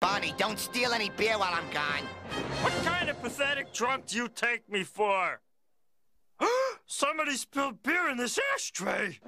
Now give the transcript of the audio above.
Barney, don't steal any beer while I'm gone. What kind of pathetic drunk do you take me for? Somebody spilled beer in this ashtray.